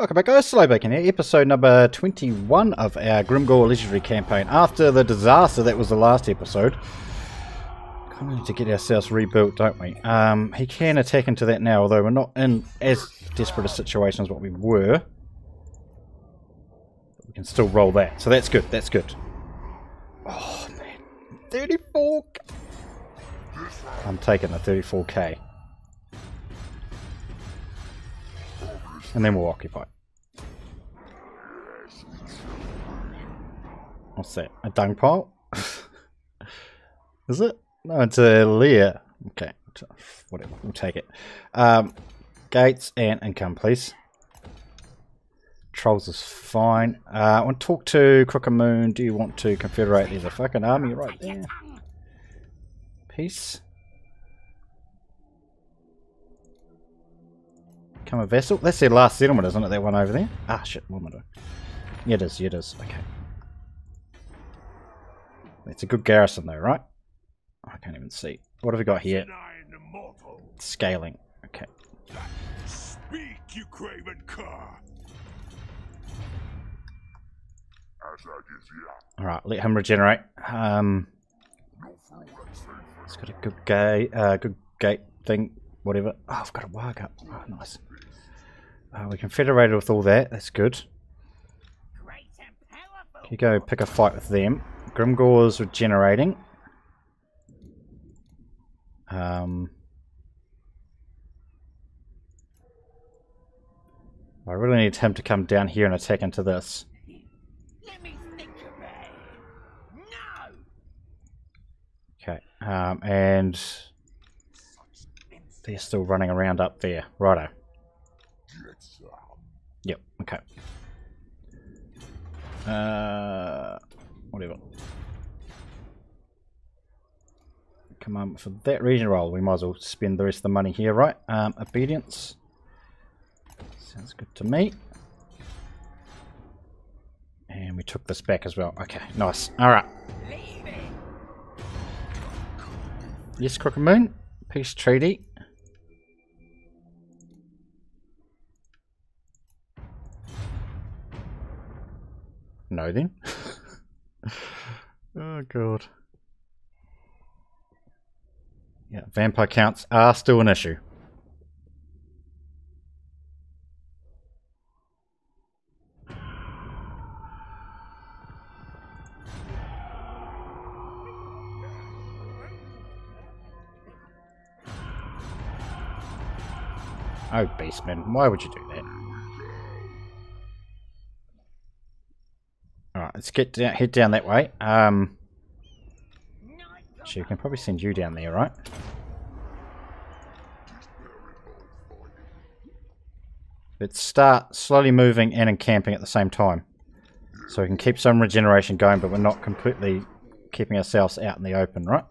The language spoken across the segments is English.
Welcome back guys, Slybacon here, episode number 21 of our Grimgor Legendary campaign. After the disaster that was the last episode, kind of need to get ourselves rebuilt, don't we? Um, he can attack into that now, although we're not in as desperate a situation as what we were. We can still roll that, so that's good, that's good. Oh man, 34 I'm taking the 34k. And then we'll occupy. What's that? A dung pile? Is it? No, it's a lair. Okay, whatever. We'll take it. Um, gates and income, please. Trolls is fine. Uh, I want to talk to Crooked Moon. Do you want to confederate? There's a fucking army right there. Peace. Become a vessel? That's their last settlement, isn't it? That one over there? Ah, shit. What am I doing? Yeah, it is. Yeah, it is. Okay. It's a good garrison, though, right? I can't even see. What have we got here? Scaling. Okay. Speak, you craven cur. Alright, let him regenerate. Um, it's got a good gate, uh, good gate thing, whatever. Oh, I've got a wag up. Oh, nice. Uh, we confederated with all that. That's good. You go pick a fight with them. Grimgor's regenerating. Um, I really need him to come down here and attack into this. Okay, um, and they're still running around up there. Righto. Yep, okay. Uh, whatever. On, for that region roll, we might as well spend the rest of the money here, right? Um, obedience. Sounds good to me. And we took this back as well. Okay, nice. Alright. Yes, Crooked Moon. Peace treaty. No then. oh god. Yeah, vampire counts are still an issue. Oh, Beastman, why would you do that? Alright, let's get down, head down that way. Um, we can probably send you down there, right? Let's start slowly moving and encamping at the same time. So we can keep some regeneration going, but we're not completely keeping ourselves out in the open, right?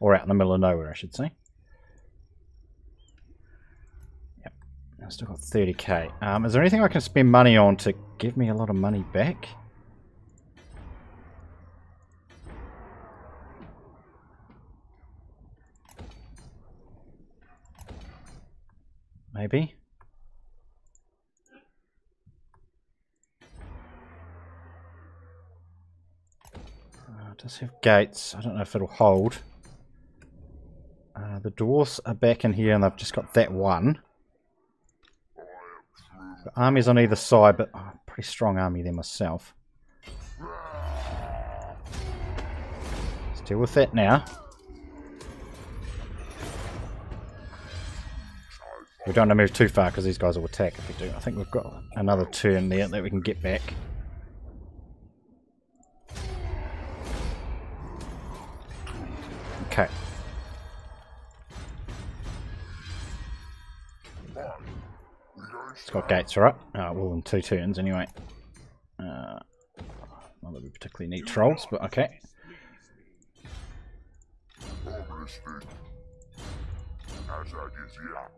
Or out in the middle of nowhere, I should say. Yep. I've still got 30k. Um, is there anything I can spend money on to give me a lot of money back? Maybe. Uh, does have gates. I don't know if it'll hold. Uh, the dwarfs are back in here and they've just got that one. The armies on either side, but oh, pretty strong army there myself. Let's deal with that now. We don't want to move too far because these guys will attack if we do. I think we've got another turn there that we can get back. Okay. It's got gates, right? Uh, well, in two turns anyway. Uh, not that we particularly need trolls, but okay.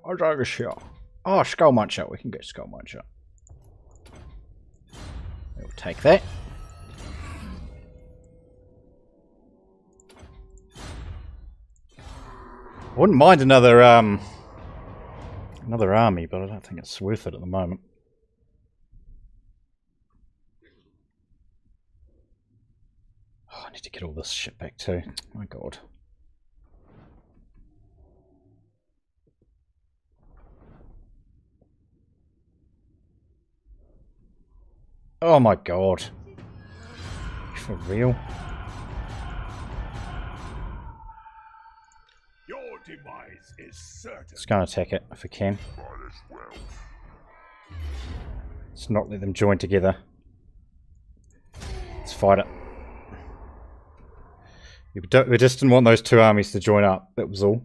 I'll a shot. Oh, Skull Muncher. We can get Skull Muncher. We'll take that. I wouldn't mind another um another army, but I don't think it's worth it at the moment. Oh, I need to get all this shit back too. My god. Oh my god. For real? Your demise is certain. Let's go and attack it if we can. Might as well. Let's not let them join together. Let's fight it. We we just didn't want those two armies to join up. That was all.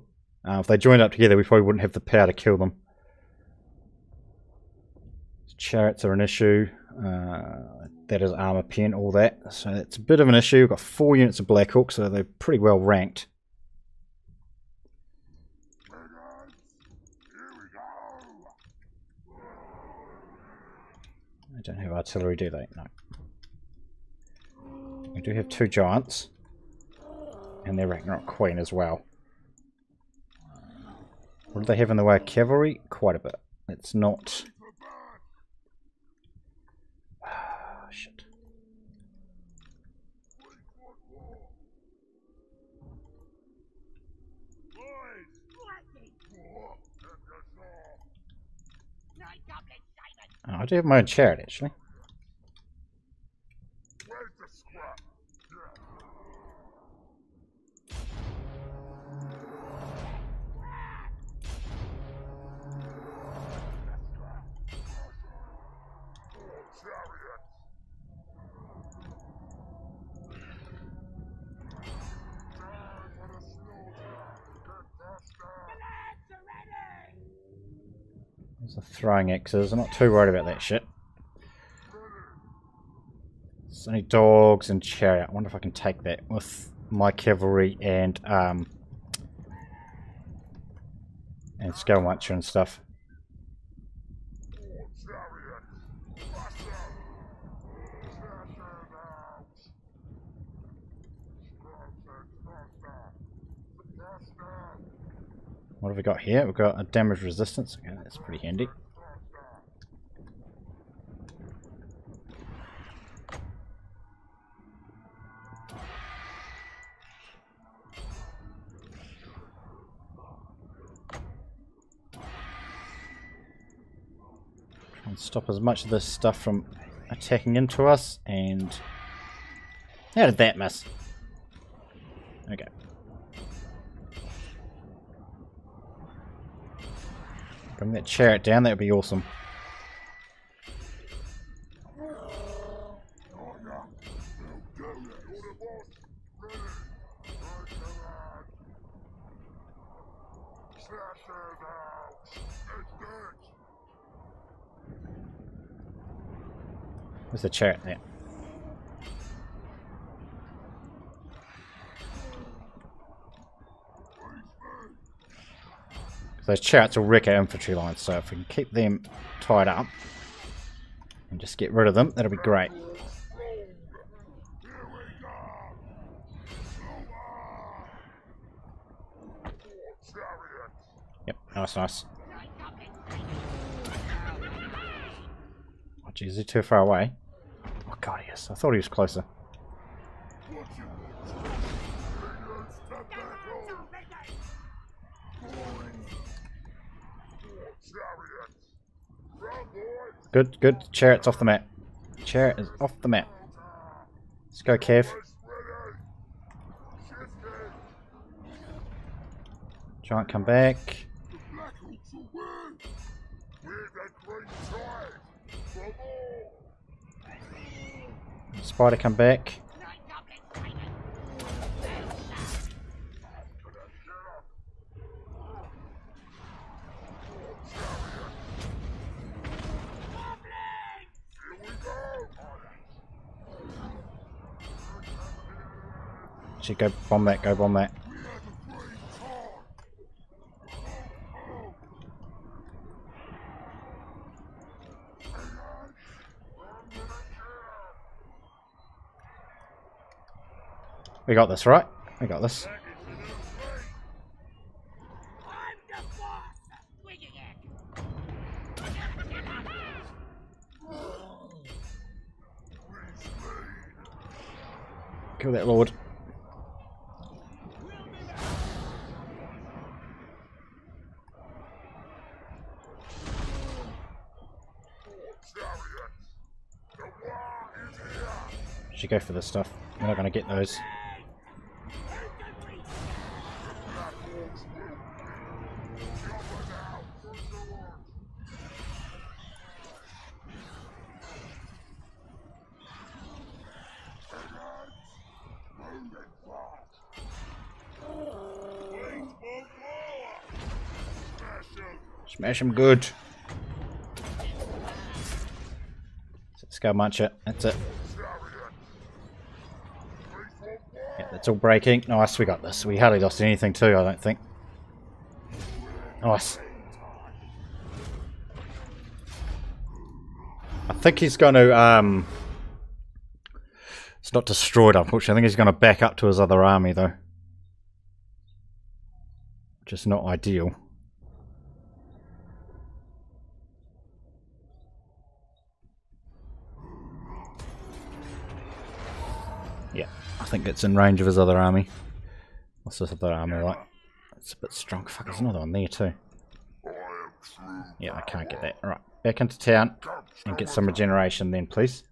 Uh, if they joined up together, we probably wouldn't have the power to kill them. Chariots are an issue. Uh, that is armor pen, all that. So that's a bit of an issue. We've got four units of Black Orc, so they're pretty well ranked. I don't have artillery, do they? No. We do have two giants. And their Ragnarok Queen as well. What do they have in the way of cavalry? Quite a bit. It's not... Ah, shit. Oh, Uh, I do have my own chariot, actually. Where's the scrap? Chariot. Time for the slaughter. Get faster. The throwing axes. I'm not too worried about that shit. It's only dogs and chariot. I wonder if I can take that with my cavalry and um and skull watcher and stuff. What have we got here? We've got a damage resistance. Okay, that's pretty handy. Try and stop as much of this stuff from attacking into us and how did that miss? Okay. Bring that chariot down, that would be awesome. Where's the chariot there? Those chariots will wreck our infantry lines, so if we can keep them tied up and just get rid of them, that'll be great. Yep, nice, nice. Oh, geez, is he too far away? Oh, God, yes. I thought he was closer. Good, good. Chariot's off the map. Chariot is off the map. Let's go, Kev. Giant, come back. Spider, come back. Actually, go bomb that, go bomb that. We got this, right? We got this. Kill that lord. Chariot! The war is here! Should go for this stuff. We're not going to get those. Black Orcs will Cover now! For sword! That's fast! Wait for more! Smash him! Smash him good. Skull Muncher. That's it. Chariot! Wait for more! That's all breaking. Nice, we got this. We hardly lost anything too, I don't think. Nice. I think he's going to, um... It's not destroyed, unfortunately. I think he's going to back up to his other army, though. Which is not ideal. Yeah, It's in range of his other army. What's this other army like? It's a bit strong. Fuck, there's another one there too. Yeah, I can't get that. Alright, back into town and get some regeneration then, please.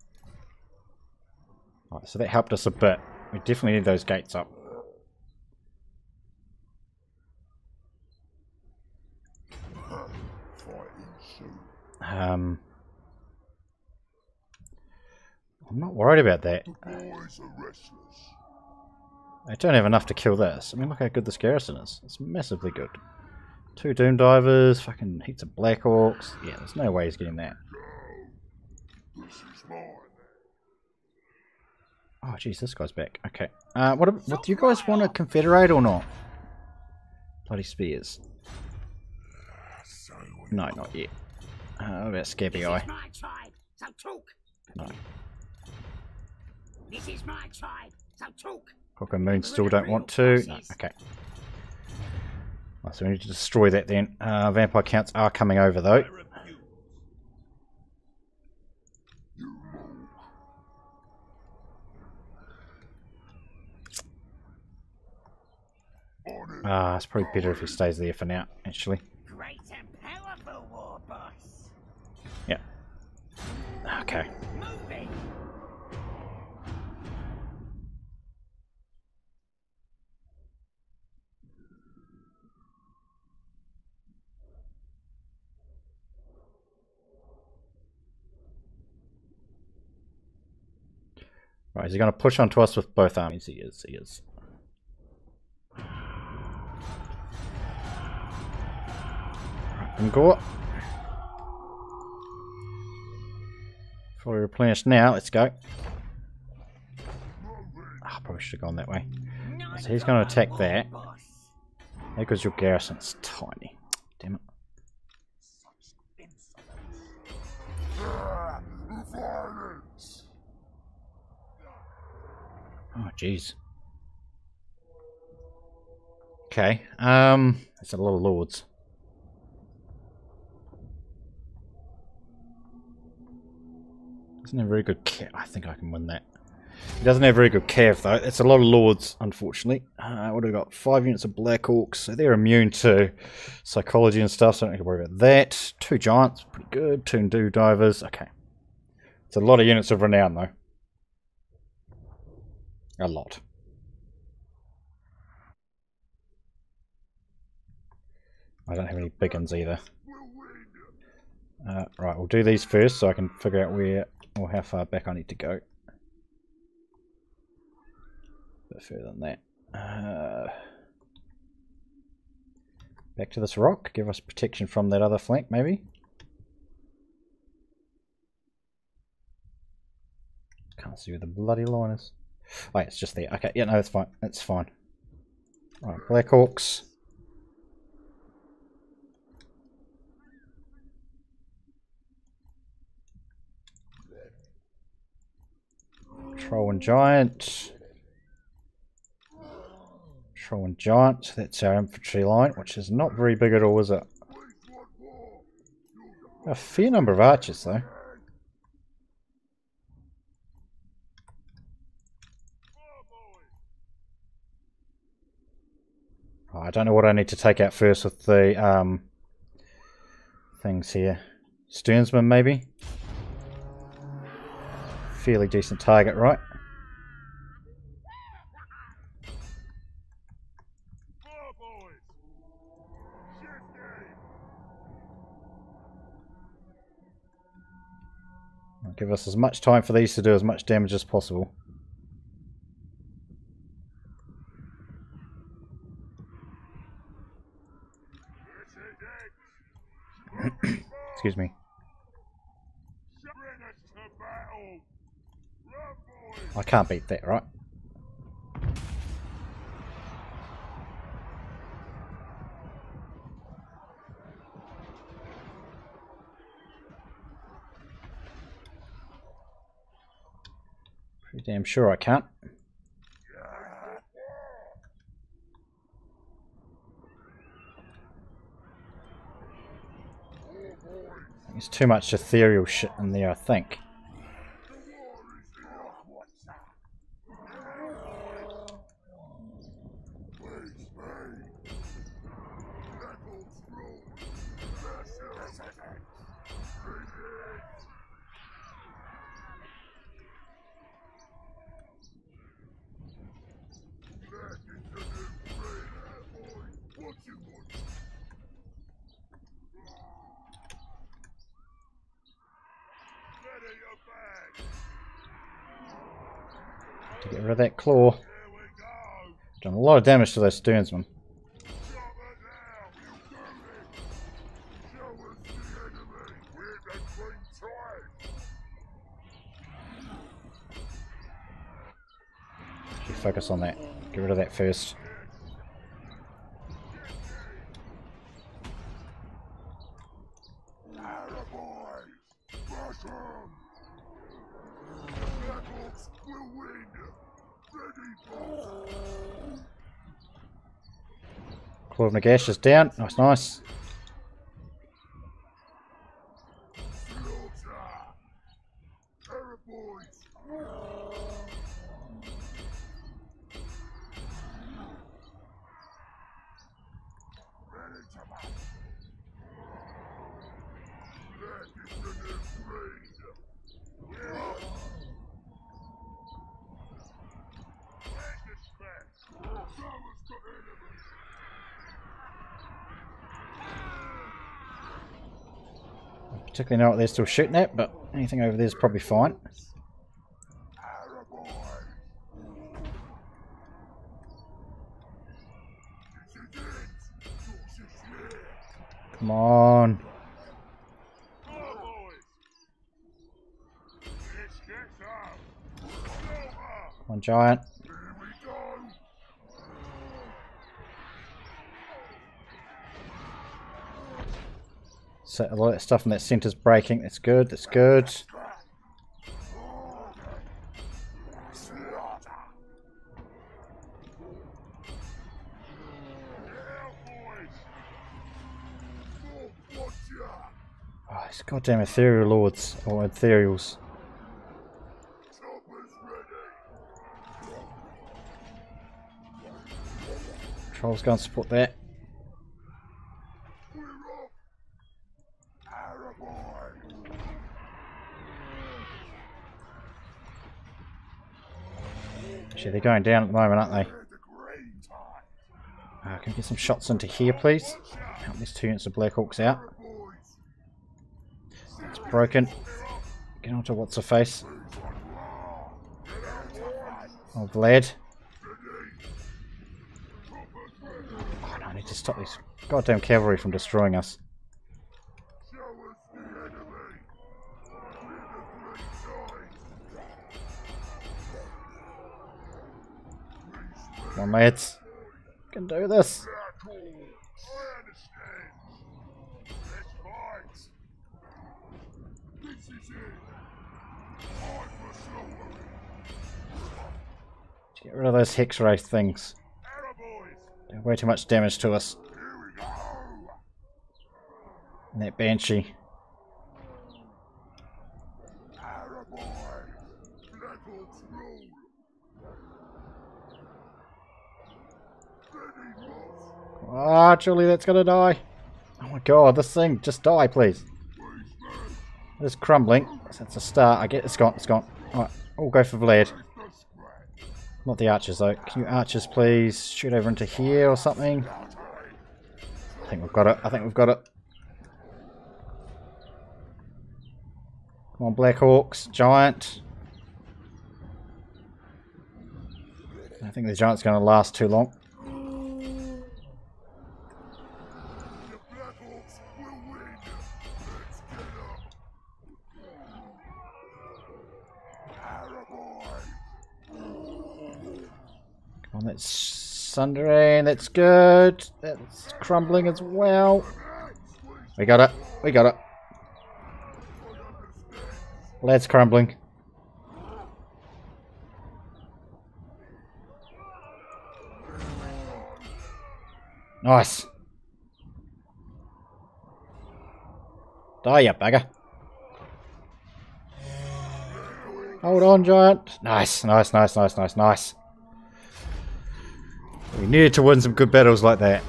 Alright, so that helped us a bit. We definitely need those gates up. Um, I'm not worried about that. Boys are restless. I don't have enough to kill this. I mean, look how good this garrison is. It's massively good. Two Doom Divers, fucking heaps of Black Orcs. Yeah, there's no way he's getting that. This is mine. Oh, jeez, this guy's back. Okay. Uh, what, what do you guys want to confederate or not? Bloody spears. No, not yet. Uh, what about Scabby Eye? is my tribe, so talk. No. This is my tribe, so talk. Crooked Moon still don't want to. No, okay. So we need to destroy that then. Uh, vampire counts are coming over though. Ah, it's probably better if he stays there for now, actually. Is he going to push onto us with both armies? He is, he is. Right, Grimgor. Fully replenished now, let's go. Ah, I probably should have gone that way. So he's gonna attack that. boss. There goes your garrison's tiny. Damn it. Oh, jeez. Okay, um, that's a lot of lords. Doesn't have very good cav. I think I can win that. He doesn't have very good cav though. It's a lot of lords, unfortunately. Uh, what do we got? Five units of black orcs, so they're immune to psychology and stuff. So I don't need to worry about that. Two giants, pretty good. Two Doom Divers. Okay, it's a lot of units of renown though. A lot. I don't have any big ones either. Uh, right, we'll do these first so I can figure out where or how far back I need to go. A bit further than that. Uh, back to this rock, give us protection from that other flank, maybe. Can't see where the bloody line is. Oh, it's just there. Okay, yeah, no, that's fine. That's fine. Right, Black Orcs. Troll and Giant. Troll and Giant. That's our infantry line, which is not very big at all, is it? A fair number of archers, though. Oh, I don't know what I need to take out first with the um, things here. Stearnsman, maybe? Fairly decent target, right? Give us as much time for these to do as much damage as possible. This is it! Excuse me. I can't beat that, right? Pretty damn sure I can't. There's too much ethereal shit in there, I think. To get rid of that claw. Done a lot of damage to those stearnsmen. Should focus on that. Get rid of that first. Of Nagash is down. Nice, nice. Particularly know what they're still shooting at, but anything over there is probably fine. Come on. One giant. A lot of stuff in that center's breaking. That's good. That's good. Oh, these goddamn ethereal lords or ethereals. Trolls go and support that. Actually, they're going down at the moment, aren't they? Uh, can I get some shots into here, please? Help these two units of Black Orcs out. It's broken. Get onto what's her face. Oh, Vlad. Oh, no, I need to stop these goddamn cavalry from destroying us. On, mates. Can do this. Get rid of those Hexwraith things. Way too much damage to us. And that banshee. Ah, surely that's gonna die. Oh my god, this thing, just die, please. It's crumbling. That's a start. I get it's gone, it's gone. Alright, we'll go for Vlad. Not the archers though. Can you archers please shoot over into here or something? I think we've got it. I think we've got it. Come on, Black Orcs, giant. I think the giant's going to last too long. That's sundering. That's good. That's crumbling as well. We got it. We got it. Let's crumbling. Nice. Die, you bugger. Hold on, giant. Nice, nice, nice, nice, nice, nice. We needed to win some good battles like that.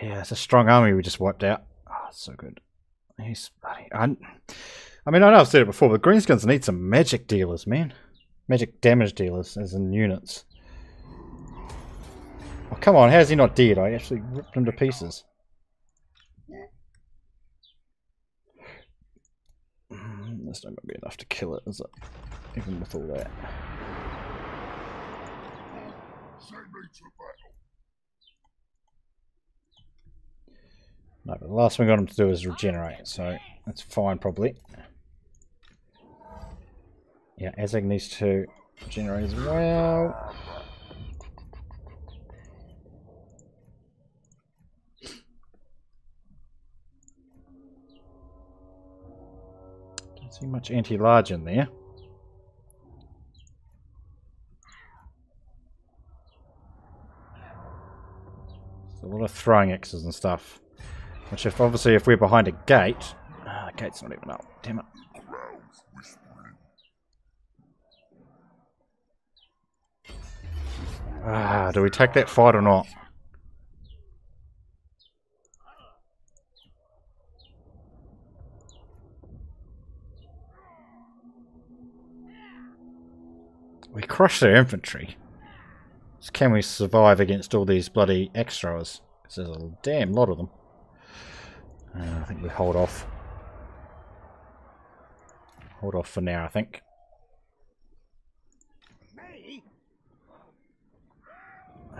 Yeah, it's a strong army we just wiped out. Oh, so good. He's bloody. I, I mean, I know I've said it before, but Greenskins need some magic dealers, man. Magic damage dealers, as in units. Oh, come on, how's he not dead? I actually ripped him to pieces. Mm, That's not going to be enough to kill it, is it? Even with all that. Send me to battle. No, but the last thing we got him to do is regenerate, so that's fine probably. Yeah, Azhag needs to regenerate as well. Don't see much anti-large in there. Lot of throwing axes and stuff. Which if obviously if we're behind a gate... Ah, the gate's not even up. Damn it. Ah, do we take that fight or not? We crushed their infantry. So can we survive against all these bloody extras? There's a damn lot of them. Uh, I think we hold off. Hold off for now, I think.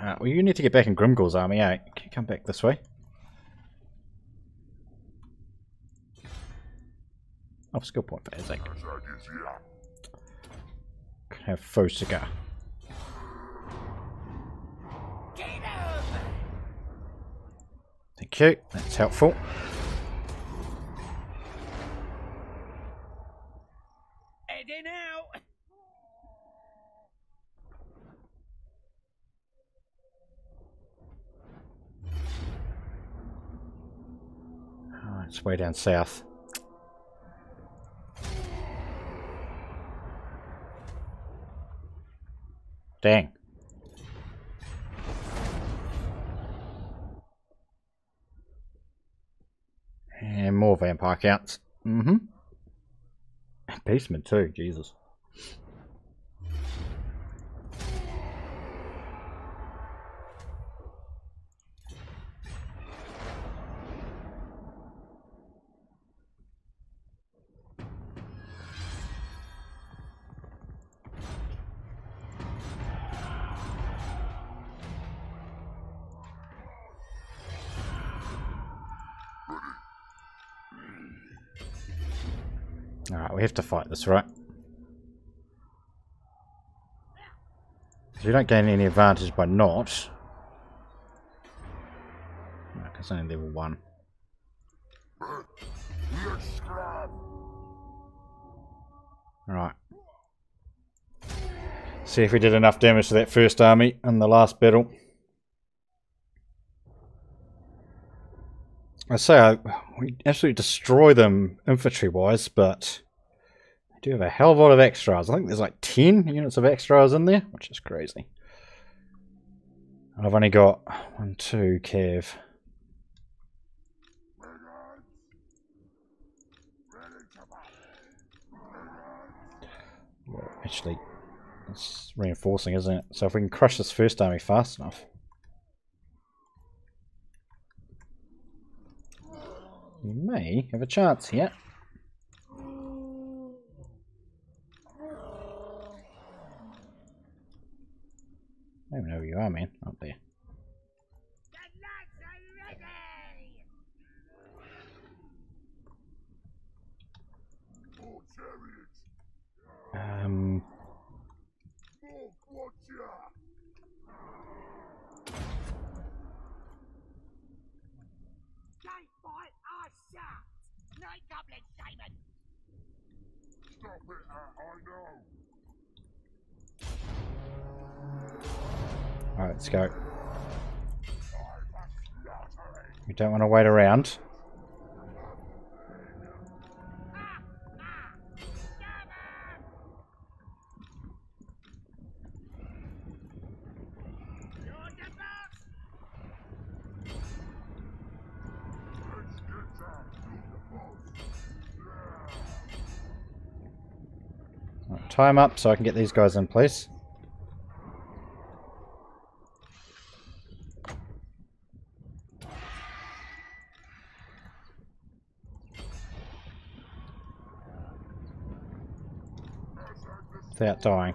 Uh, well, you need to get back in Grimgor's army, eh? Can you come back this way? Oh, skill point for. Azhag. Can have. Get Thank you. That's helpful. Heading out! Oh, it's way down south. Dang. And more vampire counts. Mm-hmm. Beastmen too, Jesus. We have to fight this, right? 'Cause we don't gain any advantage by not. Because only level 1. Let's. Right. See if we did enough damage to that first army in the last battle. I say I, we absolutely destroy them infantry wise, but do have a hell of a lot of extras. I think there's like 10 units of extras in there, which is crazy. And I've only got one, two, Kev. Well, Actually, it's reinforcing, isn't it? So if we can crush this first army fast enough. We may have a chance here. I don't even know where you are, man. Up there. Um! Stop it, I know! Alright, let's go. We don't want to wait around. You're the boss! Let's get down to the boss! Alright, time up so I can get these guys in place. Without dying.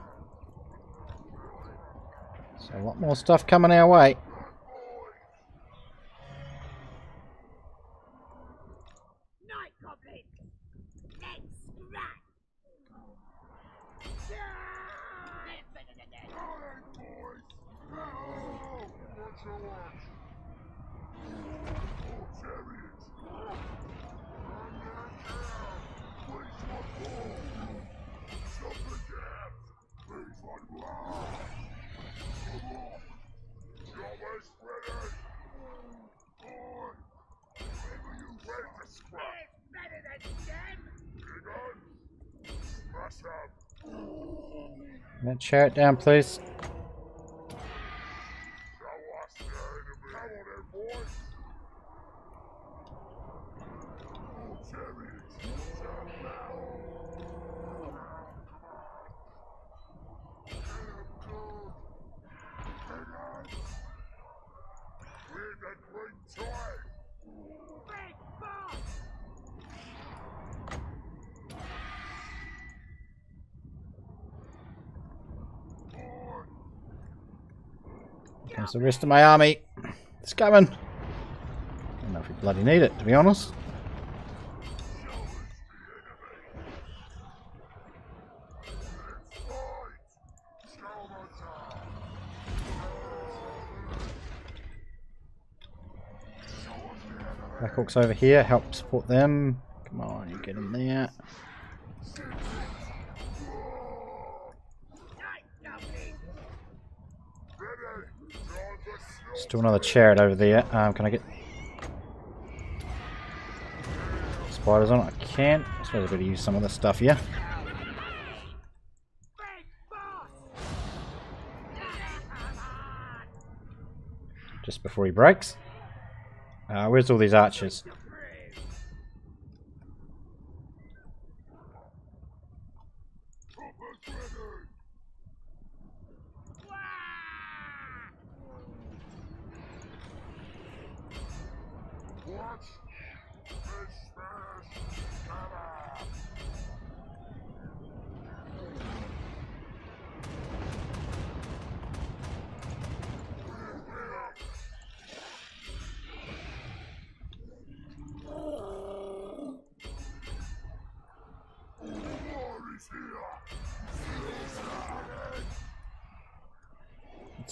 So a lot more stuff coming our way. Night Goblin! Let's scrap! Alright, boys! Oh, what's your watch? More chariots! I'm not down! Please, one more! Stop the gas! Please, one more! Almost ready! Boy! Whenever you ready to scrap! It's better than them! Big on! Smash up! That chariot down, please. Show us the enemy! Come on then, boys! More chariots! Turn now! Get 'em good! Hang on! We're the green tide! Big boss! Boy! Comes the rest of my army. It's coming. I don't know if we bloody need it, to be honest. Black Orcs over here, help support them. Come on, you get in there. Night Goblin! Ready! Time for Still another chariot over there. Um, can I get spiders on? I can. I suppose I better use some of this stuff here. Just before he breaks. Uh, where's all these archers?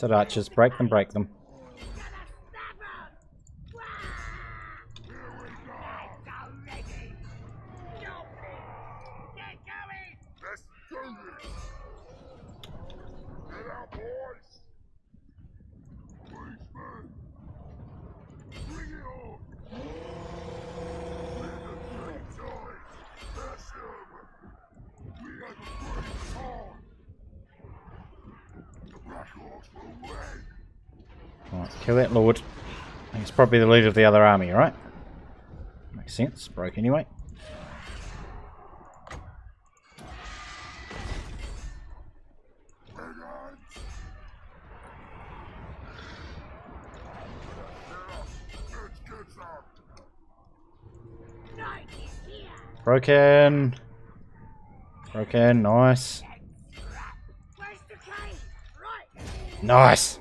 It. Break them, break them. Probably the leader of the other army, right? Makes sense. Broke anyway. Broken. Broken. Nice. Nice.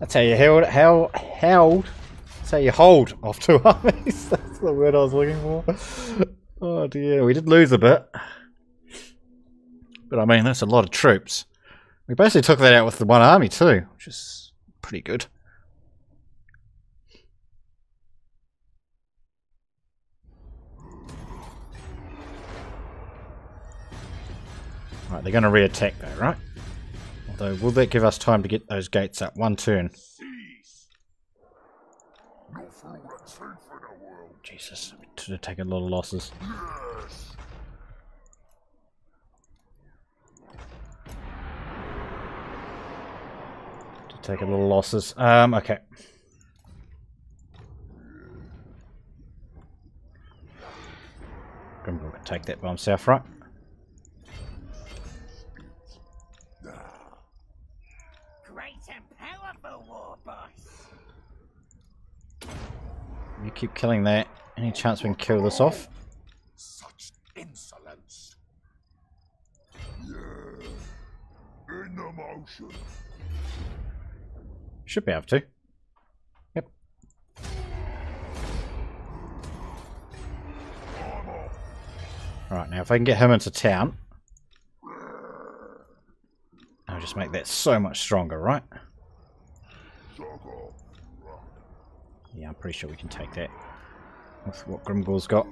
That's how you held. How held. That's how you hold off two armies. That's the word I was looking for. Oh dear, we did lose a bit, but I mean that's a lot of troops. We basically took that out with the one army too, which is pretty good. Right, they're going to re-attack though, right? Although, will that give us time to get those gates up? One turn. Jesus, to take a lot of losses. Yes. To take a little losses. Um, okay. Grimble can take that by himself, right? You keep killing that. Any chance we can kill this off? Such insolence. Yeah. In the motion. Should be able to. Yep. Right, now if I can get him into town, I'll just make that so much stronger, right? Yeah, I'm pretty sure we can take that with what Grimgor's got.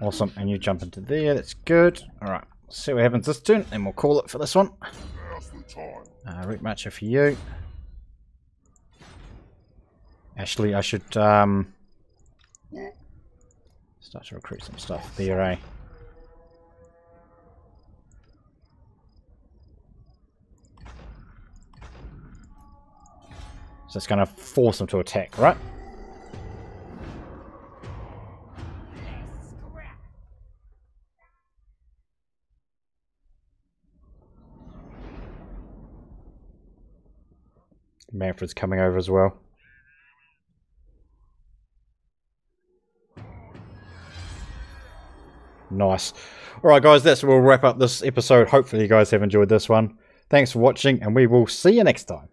Awesome, and you jump into there, that's good. Alright, see what happens this turn, and we'll call it for this one. Uh, route matcher for you. Ashley, I should um, start to recruit some stuff there, eh? So it's going to force them to attack, right? Manfred's coming over as well. Nice. Alright guys, that's where we'll wrap up this episode. Hopefully you guys have enjoyed this one. Thanks for watching and we will see you next time.